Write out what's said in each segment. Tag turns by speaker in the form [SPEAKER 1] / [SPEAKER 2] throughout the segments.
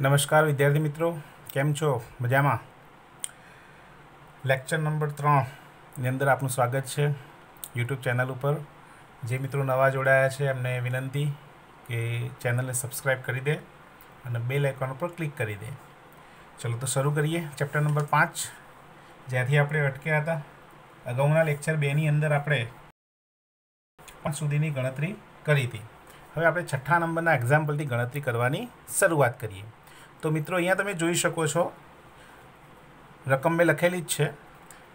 [SPEAKER 1] નમસ્કાર વિદ્યાર્થી મિત્રો, કેમ છો? મજામાં? લેક્ચર નંબર ત્રણની અંદર આપનું સ્વાગત છે યુટ્યુબ ચેનલ ઉપર. જે મિત્રો નવા જોડાયા છે, એમને વિનંતી કે ચેનલને સબસ્ક્રાઈબ કરી દે અને બે આઇકોન ઉપર ક્લિક કરી દે. ચલો તો શરૂ કરીએ ચેપ્ટર નંબર પાંચ. જ્યાંથી આપણે અટક્યા હતા. અગાઉના લેક્ચર બેની અંદર આપણે પાંચ સુધીની ગણતરી કરી હતી. હવે આપણે છઠ્ઠા નંબરના એક્ઝામ્પલથી ગણતરી કરવાની શરૂઆત કરીએ. તો મિત્રો, અહીંયા તમે જોઈ શકો છો, રકમ મેં લખેલી જ છે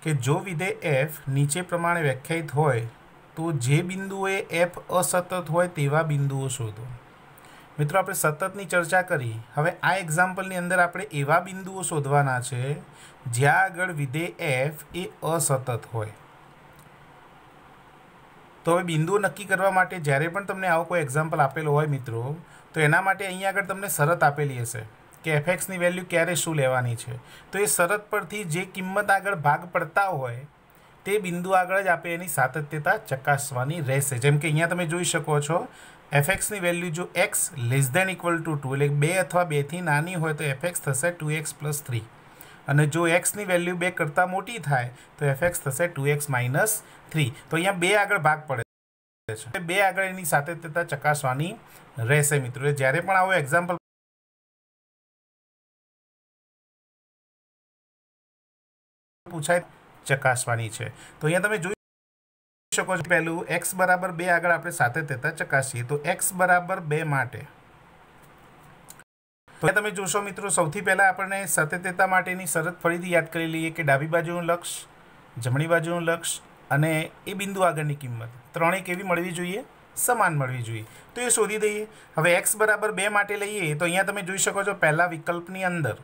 [SPEAKER 1] કે જો વિધેય એફ નીચે પ્રમાણે વ્યાખ્યાયિત હોય, તો જે બિંદુએ એફ અસતત હોય તેવા બિંદુઓ શોધો. મિત્રો, આપણે સતતની ચર્ચા કરી. હવે આ એક્ઝામ્પલની અંદર આપણે એવા બિંદુઓ શોધવાના છે, જ્યાં આગળ વિધેય એફ એ અસતત હોય. તો હવે બિંદુઓ નક્કી કરવા માટે જ્યારે પણ તમને આવો કોઈ એક્ઝામ્પલ આપેલો હોય મિત્રો, તો એના માટે અહીંયા આગળ તમને શરત આપેલી હશે. કે એફએક્સની વેલ્યુ ક્યારે શું લેવાની છે? તો એ શરત પરથી જે કિંમત આગળ ભાગ પડતા હોય, તે બિંદુ આગળ જ આપણે એની સાતત્યતા ચકાસવાની રહેશે. જેમ કે અહીંયા તમે જોઈ શકો છો એફએક્સની વેલ્યુ જો x less than equal to two એટલે બે અથવા બેથી નાની હોય તો એફએક્સ થશે ટુ એક્સ પ્લસ થ્રી અને જો એક્સની વેલ્યુ બે કરતાં મોટી થાય, તો એફએક્સ થશે ટુ એક્સ માઇનસ થ્રી તો અહીંયા બે આગળ ભાગ પડે છે. બે આગળ એની સાતત્યતા ચકાસવાની રહેશે મિત્રો. જ્યારે પણ આવો એક્ઝામ્પલ પૂછાય ચકાસવાની છે. તો અહીંયા તમે જોઈ શકો છો પહેલું એક્સ બરાબર બે આગળ આપણે સાથે સાતત્યતા ચકાસીએ. તો એક્સ બરાબર બે માટે. તો તમે જોશો મિત્રો, સૌથી પહેલાં આપણને સતતતા માટેની શરત ફરીથી યાદ કરી લઈએ કે ડાબી બાજુનું લક્ષ, જમણી બાજુનું લક્ષ અને એ બિંદુ આગળની કિંમત. ત્રણેય કેવી મળવી જોઈએ? સમાન મળવી જોઈએ. તો એ શોધી દઈએ. હવે એક્સ બરાબર બે માટે લઈએ. તો અહીંયા તમે જોઈ શકો છો પહેલા વિકલ્પની અંદર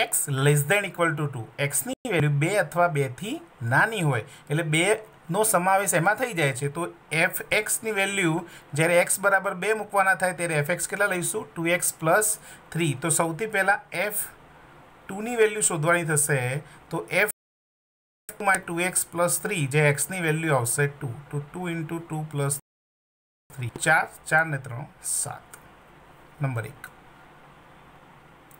[SPEAKER 1] x less than equal to two એક્સની value બે અથવા બેથી નાની હોય. એટલે બેનો સમાવેશ એમાં થઈ જાય છે. તો એફ એક્સની વેલ્યુ જ્યારે એક્સ બરાબર બે મૂકવાના થાય ત્યારે એફ એક્સ કેટલા લઈશું? ટુ એક્સ પ્લસ થ્રી તો સૌથી પહેલાં એફ ટુની વેલ્યુ શોધવાની થશે. તો એફમાં ટુ એક્સ પ્લસ થ્રી જે એક્સની વેલ્યુ આવશે ટુ તો two into two plus three ચાર. ચાર ને ત્રણ, સાત. નંબર એક.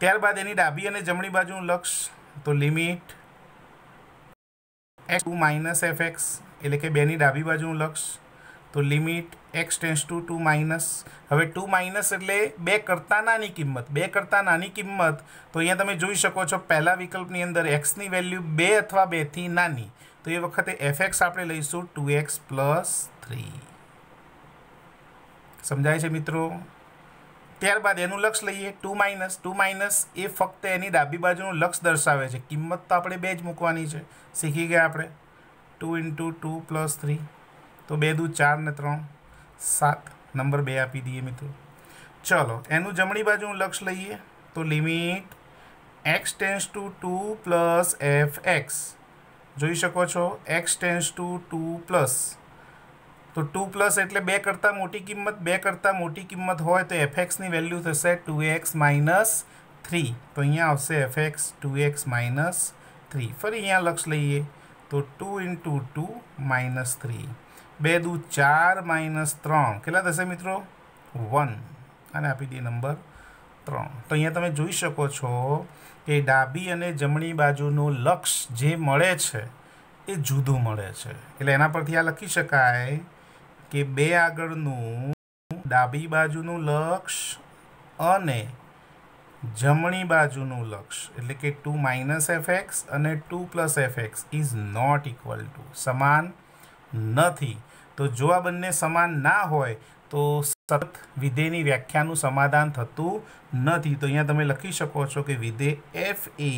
[SPEAKER 1] ત્યારબાદ એની ડાબી અને જમણી બાજુનું લક્ષ, તો limit x two minus F x, એટલે કે બેની ડાબી બાજુનું લક્ષ, તો limit x tends to two minus. હવે ટુ માઇનસ એટલે બે કરતાં નાની કિંમત, બે કરતાં નાની કિંમત, તો અહીંયા તમે જોઈ શકો છો પહેલા વિકલ્પની અંદર એક્સની વેલ્યુ બે અથવા બેથી નાની. તો એ વખતે એફ એક્સ આપણે લઈશું ટુ એક્સ પ્લસ થ્રી. સમજાય છે મિત્રો? ત્યારબાદ એનું લક્ષ લઈએ, ટુ માઇનસ ટુ માઇનસ એ ફક્ત એની ડાબી બાજુનું લક્ષ દર્શાવે છે. કિંમત તો આપણે બે જ મૂકવાની છે. શીખી ગયા આપણે. Two into two plus three, તો બે દુ ચાર ને ત્રણ, સાત. નંબર બે આપી દઈએ મિત્રો. ચલો, એનું જમણી બાજુનું લક્ષ લઈએ, તો limit x tends to two plus F x. જોઈ શકો છો, x tends to two plus. તો ટુ પ્લસ એટલે બે કરતાં મોટી કિંમત, બે કરતાં મોટી કિંમત હોય તો એફ એક્સની વેલ્યુ થશે ટુ એક્સ માઇનસ થ્રી. તો અહીંયા આવશે F x, two x minus three. ફરી અહીંયા લક્ષ લઈએ તો two into two minus three. બે દુ ચાર માઇનસ ત્રણ. કેટલા થશે મિત્રો? વન. અને આપી દઈએ નંબર ત્રણ. તો અહીંયા તમે જોઈ શકો છો કે ડાબી અને જમણી બાજુનું લક્ષ જે મળે છે એ જુદું મળે છે. એટલે એના પરથી આ લખી શકાય કે બે આગળનું ડાબી બાજુનું લક્ષ અને જમણી બાજુનું લક્ષ. એટલે કે ટુ માઇનસ એફ અને two plus F is not equal to. સમાન નથી. તો જો આ બંને સમાન ના હોય, તો સતત વિધેયની વ્યાખ્યાનું સમાધાન થતું નથી. તો અહીંયા તમે લખી શકો છો કે વિધેય એફ એ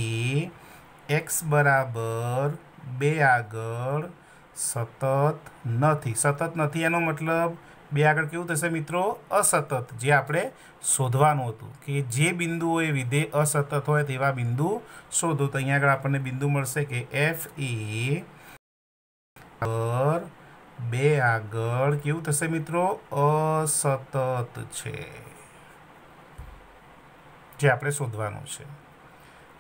[SPEAKER 1] એક્સ બરાબર બે આગળ સતત નથી. સતત નથી એનો મતલબ બે આગળ કેવું થશે મિત્રો? અસતત, જે આપણે શોધવાનું હતું કે જે બિંદુઓએ વિધેય અસતત હોય તેવા બિંદુ શોધો. તો અહીંયા આગળ આપણને બિંદુ મળશે કે એફ એ બે આગળ કેવું થશે મિત્રો? અસતત છે. જે આપણે શોધવાનું છે.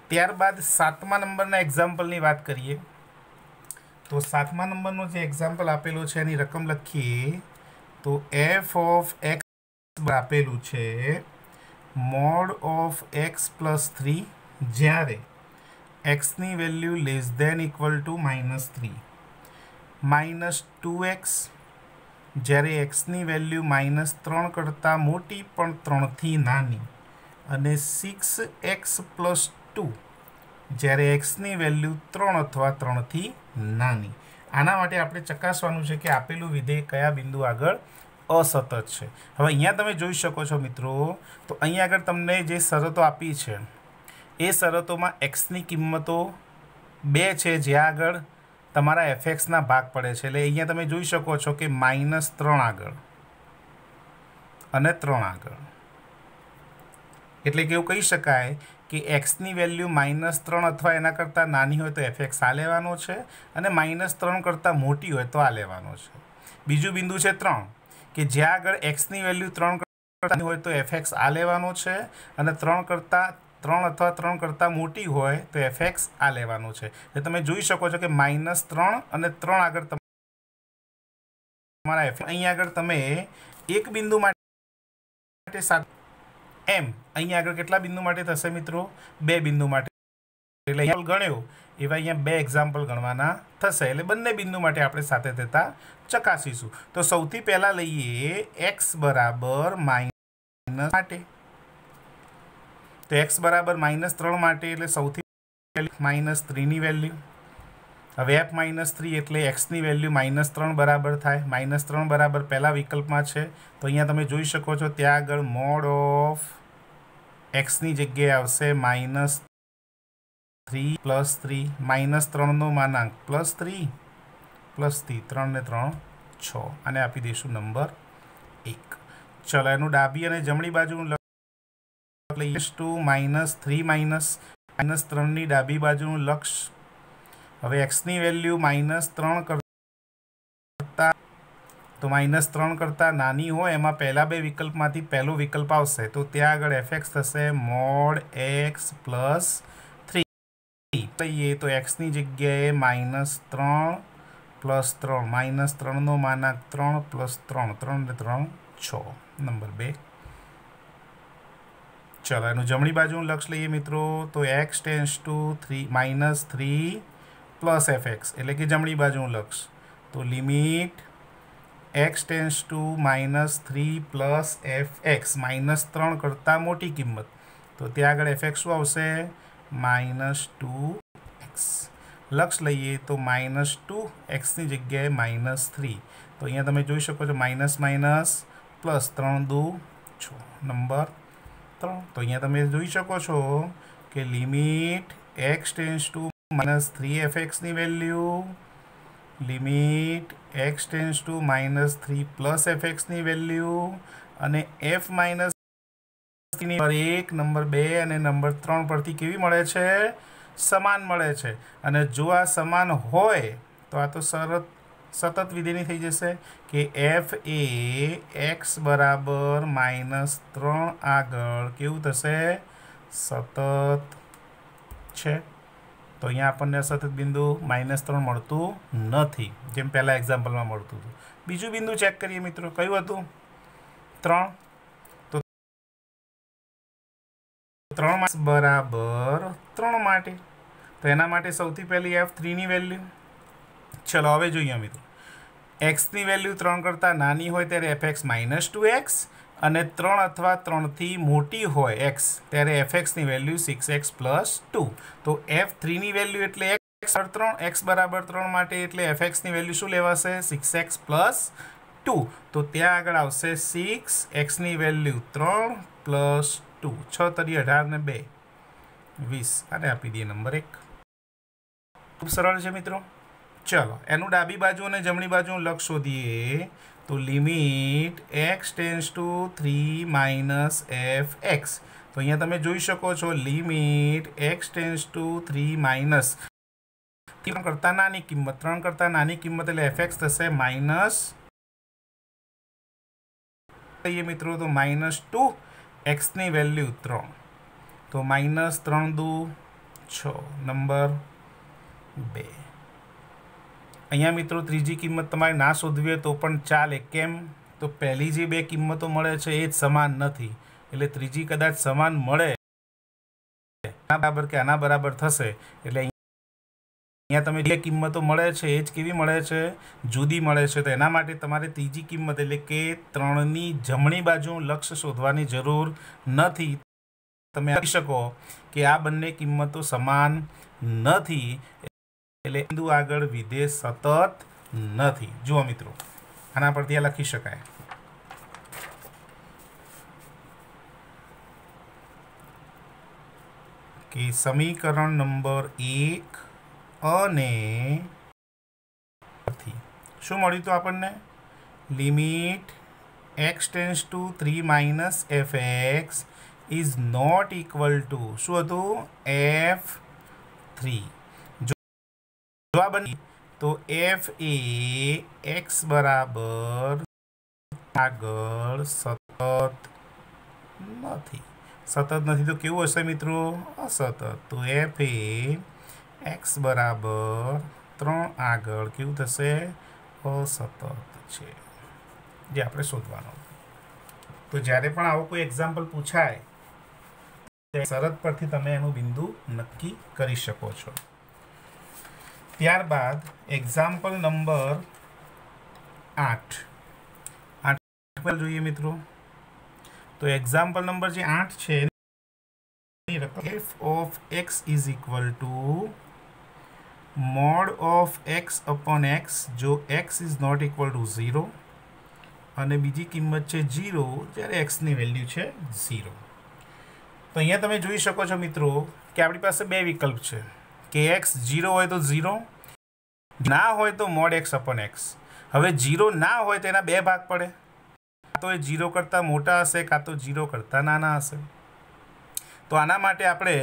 [SPEAKER 1] ત્યારબાદ સાતમા નંબરના એક્ઝામ્પલની વાત કરીએ. તો સાતમા નંબરનો જે એક્ઝામ્પલ આપેલો છે, એની રકમ લખીએ, તો એફ ઓફ એક્સ આપેલું છે mod of x plus three જ્યારે એક્સની value less than equal to minus three minus two x જ્યારે એક્સની વેલ્યુ માઇનસ ત્રણ કરતાં મોટી પણ ત્રણથી નાની. અને સિક્સ એક્સ પ્લસ ટુ જ્યારે એક્સની વેલ્યુ ત્રણ અથવા ત્રણથી નાની. આના માટે આપણે ચકાસવાનું છે કે આપેલું વિધેય કયા બિંદુ આગળ અસતત છે. હવે અહીંયા તમે જોઈ શકો છો મિત્રો, તો અહીંયા આગળ તમને જે શરતો આપી છે, એ શરતોમાં એક્સની કિંમતો બે છે, જ્યાં આગળ તમારા એફએક્સના ભાગ પડે છે. એટલે અહીંયા તમે જોઈ શકો છો કે માઇનસ ત્રણ આગળ અને ત્રણ આગળ. એટલે કે એવું કહી શકાય કે એક્સની વેલ્યુ માઇનસ ત્રણ અથવા એના કરતાં નાની હોય તો એફએક્સ આ લેવાનો છે અને માઇનસ ત્રણ કરતાં મોટી હોય તો આ લેવાનો છે. બીજું બિંદુ છે ત્રણ, કે જ્યાં આગળ એક્સની વેલ્યુ ત્રણ કરતાં હોય તો એફએક્સ આ લેવાનો છે અને ત્રણ કરતાં ત્રણ અથવા ત્રણ કરતાં મોટી હોય તો એફએક્સ આ લેવાનો છે. એટલે તમે જોઈ શકો છો કે માઇનસ ત્રણ અને ત્રણ આગળ તમારા એફ અહીંયા આગળ તમે એક બિંદુ માટે સાત એમ, અહીંયા આગળ કેટલા બિંદુ માટે થશે મિત્રો? બે બિંદુ માટે. એટલે ગણ્યો, એવા અહીંયા બે એક્ઝામ્પલ ગણવાના થશે. એટલે બંને બિંદુ માટે આપણે સાથે થતા ચકાસીશું. તો સૌથી પહેલાં લઈએ એક્સ બરાબર માઇનસ માટે. તો એક્સ બરાબર માઇનસ ત્રણ માટે એટલે સૌથી માઇનસ થ્રીની વેલ્યુ. હવે એફ માઇનસ થ્રી એટલે એક્સની વેલ્યુ માઇનસ ત્રણ બરાબર થાય. માઇનસ ત્રણ બરાબર પહેલા વિકલ્પમાં છે. તો અહીંયા તમે જોઈ શકો છો ત્યાં આગળ મોડ ઓફ એક્સની જગ્યાએ આવશે minus three plus three, minus ત્રણનો માનાંક. પ્લસ થ્રી પ્લસ થ્રી, ત્રણ ને ત્રણ, છ. અને આપી દઈશું નંબર એક. ચલો, એનું ડાબી અને જમણી બાજુનું લઈએ. Two minus three minus minus ત્રણની ડાબી બાજુનું લક્ષ. હવે એક્સની વેલ્યુ માઇનસ ત્રણ કરતા તો માઇનસ ત્રણ કરતાં નાની હોય, એમાં પહેલાં બે વિકલ્પમાંથી પહેલો વિકલ્પ આવશે. તો ત્યાં આગળ એફએક્સ થશે મોડ એક્સ પ્લસ થ્રી. કહીએ તો એક્સની જગ્યાએ માઇનસ ત્રણ પ્લસ ત્રણ. માઇનસ ત્રણનો માનાક ત્રણ પ્લસ ત્રણ. ત્રણ ને ત્રણ, છ. નંબર બે. ચલો, એનું જમણી બાજુનું લક્ષ લઈએ મિત્રો. તો x tends to three minus three plus F એટલે કે જમણી બાજુનું લક્ષ. તો limit x tends to minus three plus F x minus ત્રણ કરતાં મોટી કિંમત. તો ત્યાં આગળ એફ એક્સ શું આવશે? માઇનસ ટુ એક્સ લક્ષ લઈએ તો માઇનસ ટુ એક્સની જગ્યાએ માઇનસ થ્રી તો અહીંયા તમે જોઈ શકો છો માઇનસ માઇનસ પ્લસ ત્રણ દુ છ. નંબર ત્રણ તો અહીંયા તમે જોઈ શકો છો કે limit x tends to minus three F એક્સની value limit x tends to minus three plus F એક્સની value અને એફ માઇનસ નંબર એક નંબર બે અને નંબર ત્રણ પરથી કેવી મળે છે? સમાન મળે છે. અને જો આ સમાન હોય, તો આ તો શરત, સતત વિધેયની થઈ જશે કે એફ એ એક્સ બરાબર માઇનસ ત્રણ આગળ કેવું થશે? સતત છે. તો અહીંયા આપણને સતત બિંદુ માઇનસ ત્રણ મળતું નથી, જેમ પહેલાં એક્ઝામ્પલમાં મળતું હતું. બીજું બિંદુ ચેક કરીએ મિત્રો, કયું હતું? ત્રણ. તો ત્રણ બરાબર ત્રણ માટે. તો એના માટે સૌથી પહેલી એફ થ્રીની વેલ્યુ ચલો, હવે જોઈએ મિત્રો. એક્સની વેલ્યુ ત્રણ કરતાં નાની હોય ત્યારે f x minus two x અને ત્રણ અથવા ત્રણથી મોટી હોય એક્સ ત્યારે F એક્સની value six x plus two તો એફ થ્રીની વેલ્યુ એટલે એક્સ ત્રણ એક્સ બરાબર ત્રણ માટે એટલે એફ એક્સની વેલ્યુ શું લેવાશે? સિક્સ એક્સ પ્લસ ટુ તો ત્યાં આગળ આવશે સિક્સ એક્સની વેલ્યુ ત્રણ પ્લસ ટુ છ તરી અઢાર ને બે. વીસ. અને આપી દઈએ નંબર એક. ખૂબ સરળ છે મિત્રો. ચલો, એનું ડાબી બાજુ અને જમણી બાજુ લક્ષ શોધીએ. તો limit x tends to three minus f x તો અહીંયા તમે જોઈ શકો છો limit x tends to three minus ત્રણ કરતાં નાની કિંમત ત્રણ કરતાં નાની કિંમત એટલે એફ એક્સ થશે માઇનસ કહીએ મિત્રો તો માઇનસ ટુ એક્સની વેલ્યુ ત્રણ તો માઇનસ ત્રણ દુ છ નંબર બે અહીંયા મિત્રો ત્રીજી કિંમત તમારે ના શોધવી તો પણ ચાલે. કેમ? તો પહેલી જે બે કિંમતો મળે છે એ જ સમાન નથી. એટલે ત્રીજી કદાચ સમાન મળે. બરાબર કે આના બરાબર થશે. એટલે અહીંયા તમે જે કિંમતો મળે છે એ જ કેવી મળે છે? જુદી મળે છે. તો એના માટે તમારે ત્રીજી કિંમત એટલે કે ત્રણની જમણી બાજુ લક્ષ્ય શોધવાની જરૂર નથી. તમે કહી શકો કે આ બંને કિંમતો સમાન નથી. એટલે બિંદુ આગળ વિધેય સતત નથી. જુઓ મિત્રો, આના પરથી આ લખી શકાય. કે સમીકરણ નંબર એક અને શું મળ્યું હતું આપણને? Limit x tends to three minus f x is not equal to શું હતું? એફ થ્રી જો તો એફ એ એક્સ બરાબર આગળ સતત નથી. સતત નથી તો કેવું હશે મિત્રો? અસતત. તો એફ એ એક્સ બરાબર ત્રણ આગળ કેવું થશે? અસતત છે. જે આપણે શોધવાનું. તો જ્યારે પણ આવો કોઈ એક્ઝામ્પલ પૂછાય, શરત પરથી તમે એનું બિંદુ નક્કી કરી શકો છો. ત્યારબાદ એક્ઝામ્પલ નંબર આઠ. આઠ જોઈએ મિત્રો. તો એક્ઝામ્પલ નંબર જે આઠ છે f of x is equal to mod of x upon x જો x is not equal to zero અને બીજી કિંમત છે ઝીરો જ્યારે એક્સની વેલ્યુ છે ઝીરો તો અહીંયા તમે જોઈ શકો છો મિત્રો કે આપણી પાસે બે વિકલ્પ છે. કે એક્સ ઝીરો હોય તો ઝીરો ના હોય તો મોડ એક્સ અપન એક્સ હવે ઝીરો ના હોય તો એના બે ભાગ પડે. તો એ જીરો કરતાં મોટા હશે, કાં તો જીરો કરતાં નાના હશે. તો આના માટે આપણે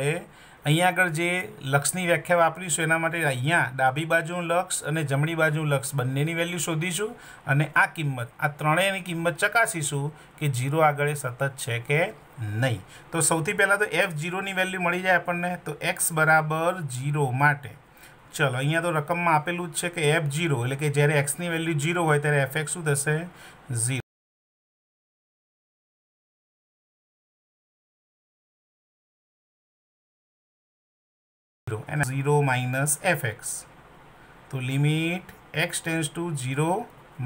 [SPEAKER 1] અહીંયા આગળ જે લક્ષની વ્યાખ્યા વાપરીશું, એના માટે અહીંયા ડાબી બાજુનું લક્ષ અને જમણી બાજુ લક્ષ બંનેની વેલ્યુ શોધીશું અને આ કિંમત, આ ત્રણેયની કિંમત ચકાસીશું કે જીરો આગળ સતત છે કે નહીં. તો સૌથી પહેલાં તો એફ જીરોની વેલ્યુ મળી જાય આપણને, તો એક્સ બરાબર જીરો માટે. ચલો, અહીંયા તો રકમમાં આપેલું જ છે કે એફ જીરો એટલે કે જ્યારે એક્સની વેલ્યુ જીરો હોય ત્યારે એફ એક્સ શું થશે? ઝીરો એના ઝીરો માઇનસ એફ એક્સ તો limit x tends to zero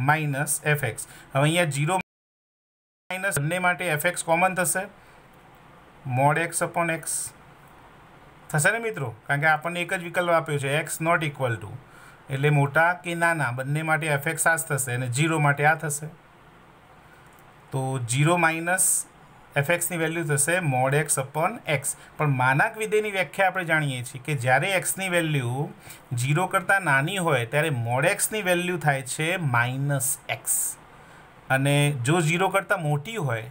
[SPEAKER 1] minus f x હવે અહીંયા ઝીરો માઇનસ બંને માટે એફ એક્સ કોમન થશે. Mod x upon x. થશે ને મિત્રો? કારણ કે આપણને એક જ વિકલ્પ આપ્યો છે, એક્સ નોટ ઇક્વલ ટુ. એટલે મોટા કે નાના, બંને માટે એફ એક્સ આ થશે અને જીરો માટે આ થશે. તો જીરો માઇનસ એફએક્સની વેલ્યુ થશે મોડ એક્સ અપોન એક્સ. પણ માનાક વિધેયની વ્યાખ્યા આપણે જાણીએ છીએ કે જ્યારે એક્સની વેલ્યુ જીરો કરતાં નાની હોય, ત્યારે મોડ એક્સની વેલ્યુ થાય છે માઇનસ એક્સ. અને જો ઝીરો કરતાં મોટી હોય,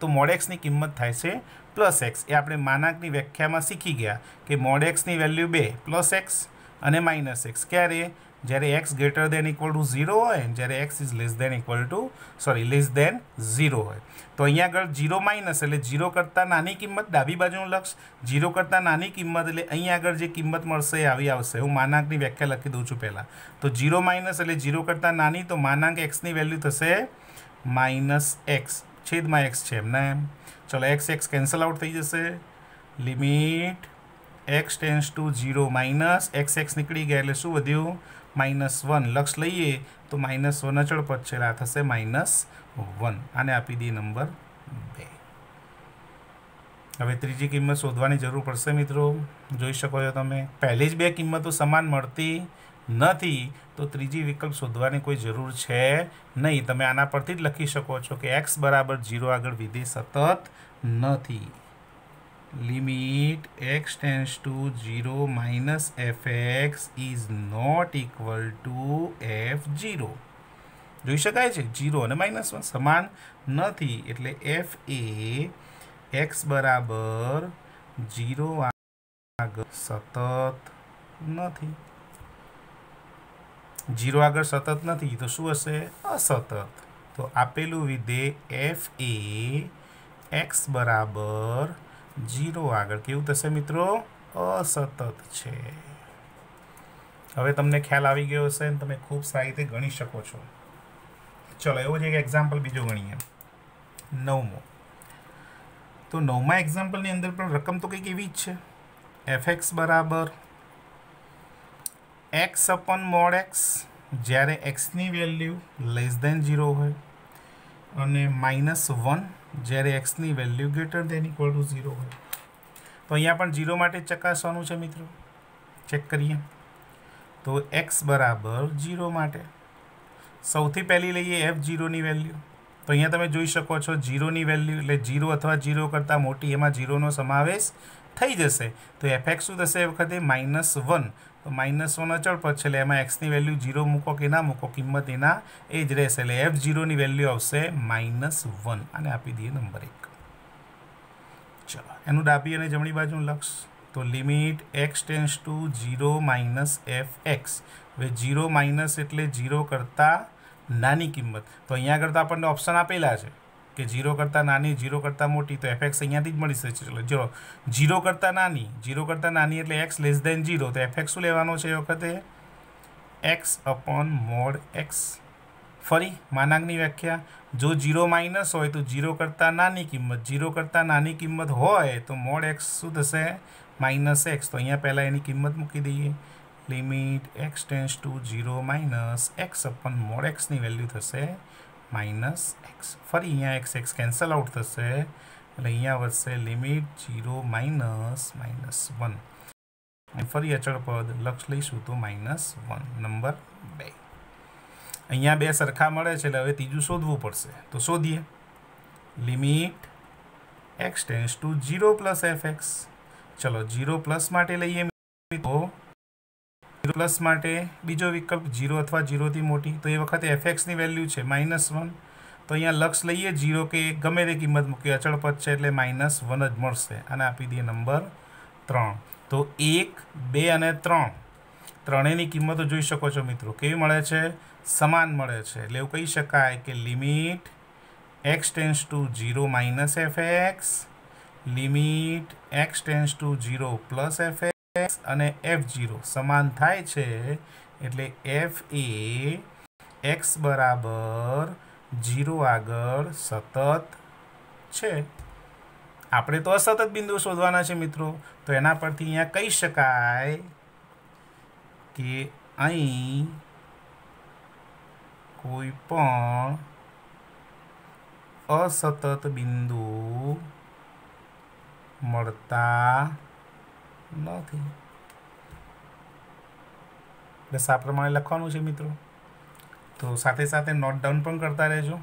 [SPEAKER 1] તો મોડ એક્સની કિંમત થાય છે પ્લસ એક્સ એ આપણે માનાકની વ્યાખ્યામાં શીખી ગયા કે મોડ એક્સની વેલ્યુ બે પ્લસ એક્સ અને માઇનસ એક્સ. ક્યારે? જ્યારે x greater than equal to zero હોય જ્યારે x is less than equal to, sorry, less than zero હોય. તો અહીંયા આગળ ઝીરો માઇનસ એટલે જીરો કરતાં નાની કિંમત ડાબી બાજુનું લક્ષ, ઝીરો કરતાં નાની કિંમત એટલે અહીંયા આગળ જે કિંમત મળશે એ આવી આવશે. હું માનાંકની વ્યાખ્યા લખી દઉં છું પહેલાં. તો ઝીરો માઇનસ એટલે ઝીરો કરતાં નાની તો માનાંક એક્સની વેલ્યુ થશે માઇનસ એક્સ. છેદમાં એક્સ છે એમને ચલો એક્સ એક્સ કેન્સલ આઉટ થઈ જશે limit x tends to zero minus x x નીકળી ગયા એટલે શું વધ્યું માઇનસ વન લક્ષ લઈએ તો માઇનસ વન અચળ પદ છે આ થશે માઇનસ વન આને આપી દઈએ નંબર બે હવે ત્રીજી કિંમત શોધવાની જરૂર પડશે મિત્રો જોઈ શકો છો તમે પહેલી જ બે કિંમતો સમાન મળતી નથી, તો ત્રીજી વિકલ્પ શોધવાની કોઈ જરૂર છે નહીં. તમે આના પરથી જ લખી શકો છો કે એક્સ બરાબર જીરો આગળ વિધેય સતત નથી. Limit x tends to zero minus f x is not equal to f zero જોઈ શકાય છે? જીરો અને માઇનસ વન સમાન નથી. એટલે એફ એ એક્સ બરાબર જીરો આગળ સતત નથી. જીરો આગળ સતત નથી, તો શું હશે? અસતત. તો આપેલું વિધેય એફ એ એક્સ બરાબર જીરો આગળ. કેવું થશે મિત્રો? અસતત છે. હવે તમને ખ્યાલ આવી ગયો હશે ને તમે ખૂબ સારી રીતે ગણી શકો છો. ચલો, એવો જ એક એક્ઝામ્પલ બીજો ગણીએ. નવમો. તો નવમા એક્ઝામ્પલની અંદર પણ રકમ તો કંઈક એવી જ છે. એફ એક્સ બરાબર એક્સ અપન મોડ એક્સ જ્યારે એક્સની વેલ્યુ લેસ દેન ઝીરો હોય અને માઇનસ વન જ્યારે એક્સની value greater than equal to zero હોય. તો અહીંયા પણ ઝીરો માટે ચકાસવાનું છે મિત્રો. ચેક કરીએ. તો એક્સ બરાબર ઝીરો માટે. સૌથી પહેલી લઈએ એફ ઝીરોની વેલ્યુ. તો અહીંયા તમે જોઈ શકો છો જીરોની વેલ્યુ એટલે ઝીરો અથવા ઝીરો કરતાં મોટી એમાં જીરોનો સમાવેશ થઈ જશે. તો એફ એક્સ શું થશે એ વખતે માઇનસ વન તો માઇનસ વન અચળ પદ છે, એટલે એમાં એક્સની વેલ્યુ ઝીરો મૂકો કે ના મૂકો, કિંમત એના એ જ રહેશે. એટલે એફ જીરોની વેલ્યુ આવશે માઇનસ વન. અને આપી દઈએ નંબર એક. ચલો, એનું ડાબી અને જમણી બાજુનું લક્ષ તો limit x tends to zero minus f x હવે જીરો માઇનસ એટલે જીરો કરતાં નાની કિંમત. તો અહીંયા આગળ તો આપણને ઓપ્શન આપેલા છે. કે જીરો કરતાં નાની જીરો કરતાં મોટી, તો એફએક્સ અહીંયાથી જ મળી શકે ચલો, જો જીરો કરતાં નાની જીરો કરતાં નાની એટલે એક્સ લેસ દેન જીરો તો એફએક્સ શું લેવાનો છે એ વખતે? એક્સ અપોન મોડ એક્સ ફરી માનાંકની વ્યાખ્યા. જો જીરો માઇનસ હોય તો જીરો કરતાં નાની કિંમત જીરો કરતાં નાની કિંમત હોય તો મોડ એક્સ શું થશે? માઇનસ એક્સ તો અહીંયા પહેલાં એની કિંમત મૂકી દઈએ. Limit x tends to zero minus x upon mod એક્સની value થશે. માઇનસ એક્સ ફરી અહીંયા એક્સ એક્સ કેન્સલ આઉટ થશે એટલે અહીંયા વધશે limit zero minus minus one ફરી અચળ પદ લક્ષ લઈશું તો માઇનસ વન નંબર બે અહીંયા બે સરખા મળે છે એટલે હવે ત્રીજું શોધવું પડશે તો શોધીએ limit x tends to zero plus f x ચલો ઝીરો પ્લસ માટે લઈએ તો ઝીરો પ્લસ માટે બીજો વિકલ્પ જીરો અથવા જીરોથી મોટી, તો એ વખતે એફએક્સની વેલ્યુ છે માઇનસ વન. તો અહીંયા લક્ષ લઈએ જીરો કે ગમે તે કિંમત મૂકીએ અચળ પદ છે એટલે માઇનસ વન જ મળશે. અને આપી દઈએ નંબર ત્રણ. તો એક, બે અને ત્રણ. ત્રણેયની કિંમતો જોઈ શકો છો મિત્રો. કેવી મળે છે? સમાન મળે છે. એટલે એવું કહી શકાય કે limit x tends to zero minus f x limit x tends to zero plus f x અને એફ જીરો સમાન થાય છે એટલે એફ એ એક્સ બરાબર જીરો આગળ સતત છે. આપણે તો અસતત બિંદુ શોધવાના છે મિત્રો. તો એના પરથી અહીંયા કહી શકાય કે અહીં કોઈ પણ અસતત બિંદુ મળતા નથી બસ આ પ્રમાણે લખવાનું છે મિત્રો. તો સાથે સાથે નોટ ડાઉન પણ કરતા રહેજો.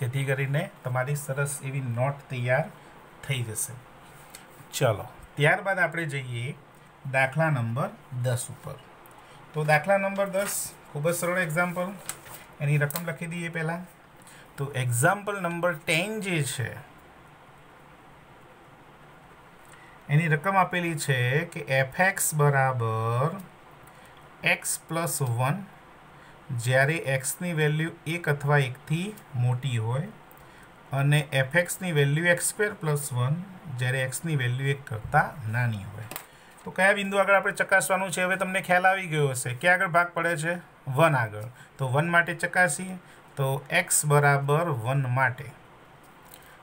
[SPEAKER 1] જેથી કરીને તમારી સરસ એવી નોટ તૈયાર થઈ જશે. ચલો, ત્યારબાદ આપણે જઈએ દાખલા નંબર દસ ઉપર. તો દાખલા નંબર દસ, ખૂબ જ સરળ એક્ઝામ્પલ એની રકમ લખી દઈએ પહેલાં. તો એક્ઝામ્પલ નંબર ટેન જે છે એની રકમ આપેલી છે કે એફ એક્સ બરાબર એક્સ પ્લસ વન જ્યારે એક્સની વેલ્યુ એક અથવા એકથી મોટી હોય અને F એક્સની value x square plus one જ્યારે એક્સની વેલ્યુ એક કરતાં નાની હોય. તો કયા બિંદુ આગળ આપણે ચકાસવાનું છે? હવે તમને ખ્યાલ આવી ગયો હશે. ક્યાં આગળ ભાગ પડે છે? વન આગળ. તો વન માટે ચકાસીએ તો એક્સ બરાબર વન માટે.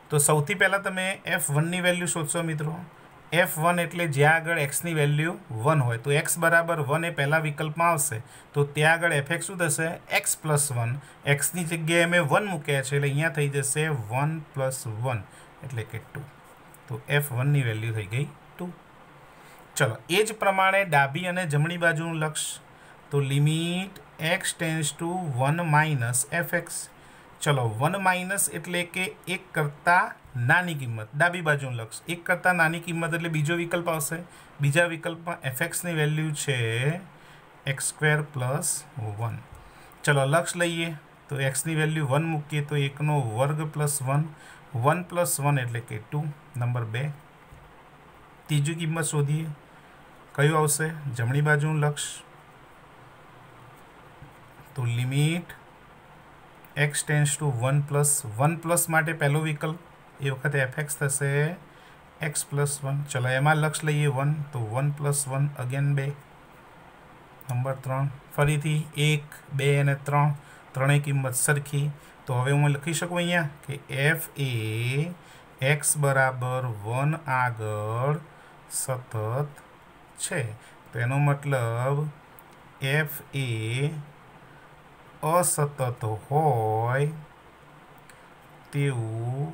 [SPEAKER 1] તો સૌથી પહેલાં તમે એફ વનની વેલ્યુ શોધશો મિત્રો. એફ વન એટલે જ્યાં આગળ એક્સની વેલ્યુ વન હોય. તો એક્સ બરાબર વન એ પહેલાં વિકલ્પમાં આવશે. તો ત્યાં આગળ એફ શું થશે? એક્સ પ્લસ વન એક્સની જગ્યાએ મેં વન મૂક્યા છે એટલે અહીંયા થઈ જશે વન પ્લસ વન એટલે કે ટુ તો એફ વનની વેલ્યુ થઈ ગઈ ટુ ચલો, એ જ પ્રમાણે ડાબી અને જમણી બાજુનું લક્ષ. તો limit x tends to one minus f x ચલો વન માઇનસ એટલે કે એક કરતાં નાની કિંમત, ડાબી બાજુનું લક્ષ. એક કરતાં નાની કિંમત એટલે બીજો વિકલ્પ આવશે. બીજા વિકલ્પમાં એફએક્સની વેલ્યુ છે એક્સ સ્ક્વેર પ્લસ વન ચલો, લક્ષ લઈએ. તો એક્સની વેલ્યુ વન મૂકીએ તો એકનો વર્ગ plus one one plus one એટલે કે ટુ નંબર બે. ત્રીજી કિંમત શોધીએ. કયું આવશે? જમણી બાજુનું લક્ષ. તો limit x tends to one plus one plus માટે પહેલો વિકલ્પ. એ વખતે એફ એક્સ થશે એક્સ પ્લસ વન ચલો એમાં લક્ષ લઈએ વન તો વન પ્લસ વન અગેન બે નંબર ત્રણ ફરીથી એક બે અને ત્રણ ત્રણેય કિંમત સરખી તો હવે હું લખી શકું અહીંયા કે એફ એ એક્સ બરાબર વન આગળ સતત છે તો એનો મતલબ એફ એ અસતત હોય તેવું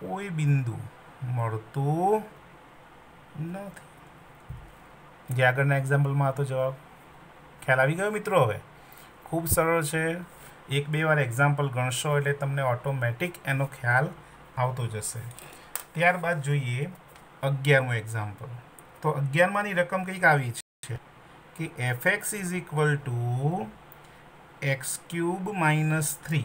[SPEAKER 1] કોઈ બિંદુ મળતું નથી. જે આગળના એક્ઝામ્પલમાં હતો જવાબ. ખ્યાલ આવી ગયો મિત્રો હવે? ખૂબ સરળ છે. એક બે વાર એક્ઝામ્પલ ગણશો એટલે તમને ઓટોમેટિક એનો ખ્યાલ આવતો જશે. ત્યારબાદ જોઈએ અગિયારમું એક્ઝામ્પલ તો અગિયારમાંની રકમ કંઈક આવી છે કે f x is equal to x cube minus three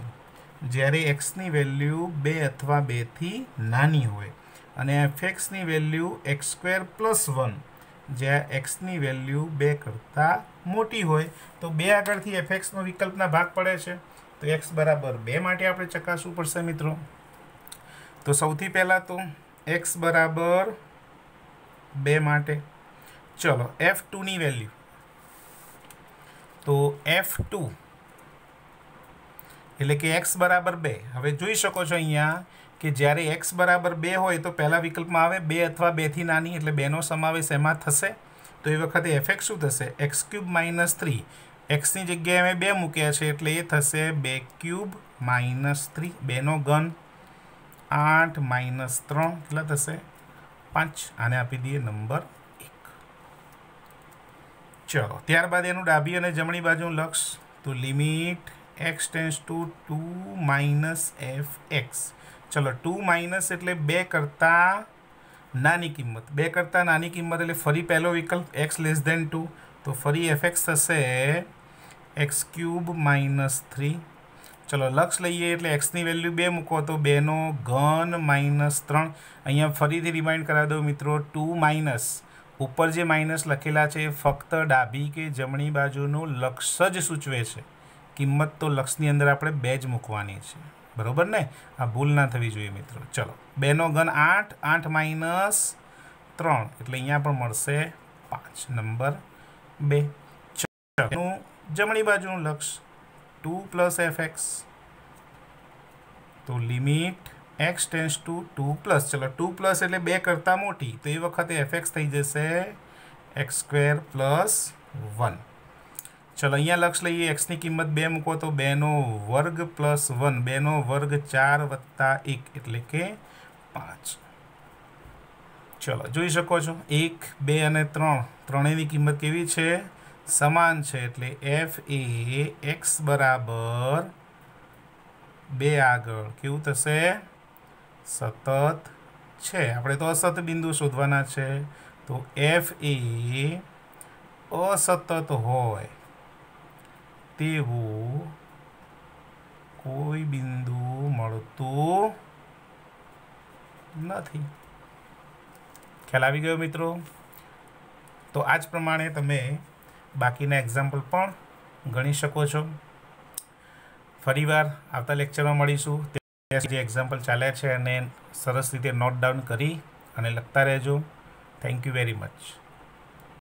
[SPEAKER 1] જ્યારે એક્સની વેલ્યુ બે અથવા બેથી નાની હોય અને F એક્સની value x square plus one, જ્યાં એક્સની વેલ્યુ બે કરતાં મોટી હોય, તો બે આગળથી એફ એક્સનો વિકલ્પના ભાગ પડે છે. તો એક્સ બરાબર બે માટે આપણે ચકાસવું પડશે મિત્રો. તો સૌથી પહેલાં તો એક્સ બરાબર બે માટે. ચલો એફ ટુની વેલ્યુ. તો એફ ટુ એટલે કે એક્સ બરાબર બે. હવે જોઈ શકો છો અહીંયા કે જ્યારે એક્સ બરાબર બે હોય તો પહેલા વિકલ્પમાં આવે બે અથવા બેથી નાની, એટલે બેનો સમાવેશ એમાં થશે. તો એ વખતે એફ એક્સ શું થશે? એક્સ ક્યુબ માઇનસ થ્રી એક્સની જગ્યાએ અમે બે મૂક્યા છે, એટલે એ થશે બે ક્યુબ માઇનસ થ્રી બેનો ઘન આઠ માઇનસ ત્રણ. કેટલા થશે? પાંચ. આને આપી દઈએ નંબર એક. ચલો, ત્યારબાદ એનું ડાબી અને જમણી બાજુનું લક્ષ. તો limit x tends to two minus f x ચલો ટુ માઇનસ એટલે બે કરતાં નાની કિંમત. બે કરતાં નાની કિંમત એટલે ફરી પહેલો વિકલ્પ એક્સ લેસ દેન ટુ તો ફરી એફ એક્સ થશે એક્સ ક્યુબ માઇનસ થ્રી ચલો, લક્ષ લઈએ એટલે એક્સની વેલ્યુ બે મૂકો તો બેનો ઘન માઇનસ ત્રણ. અહીંયા ફરીથી રિમાઇન્ડ કરાવી દઉં મિત્રો ટુ માઇનસ ઉપર જે માઇનસ લખેલા છે એ ફક્ત ડાબી કે જમણી બાજુનું લક્ષ જ સૂચવે છે. કિંમત તો લક્ષની અંદર આપણે બે જ મૂકવાની છે. બરાબર ને? આ ભૂલ ના થવી જોઈએ મિત્રો. ચલો બેનો ઘન આઠ આઠ માઇનસ ત્રણ, એટલે અહીંયા પણ મળશે પાંચ. નંબર બે. એનું જમણી બાજુનું લક્ષ ટુ પ્લસ એફ એક્સ. તો limit x tends to two plus. ચલો, ટુ પ્લસ એટલે બે કરતાં મોટી. તો એ વખતે એફ એક્સ થઈ જશે એક્સ સ્ક્વેર પ્લસ વન. ચલો, અહીંયા લક્ષ લઈએ. એક્સની કિંમત બે મૂકો તો બેનો વર્ગ પ્લસ વન. બેનો વર્ગ ચાર વત્તા એક એટલે કે પાંચ. ચલો, જોઈ શકો છો. એક, બે અને ત્રણ. ત્રણેયની કિંમત કેવી છે? સમાન છે એટલે એફ એ એક્સ બરાબર બે આગળ. કેવું થશે? સતત છે. આપણે તો અસત બિંદુ શોધવાના છે. તો એફ એ અસતત હોય. તેવું કોઈ બિંદુ મળતું નથી. ખ્યાલ આવી ગયો મિત્રો? તો આ જ પ્રમાણે તમે બાકીના એક્ઝામ્પલ પણ ગણી શકો છો. ફરીવાર આવતા લેક્ચરમાં મળીશું. જે એક્ઝામ્પલ ચાલ્યા છે અને સરસ રીતે નોટ ડાઉન કરી અને લખતા રહેજો. Thank you very much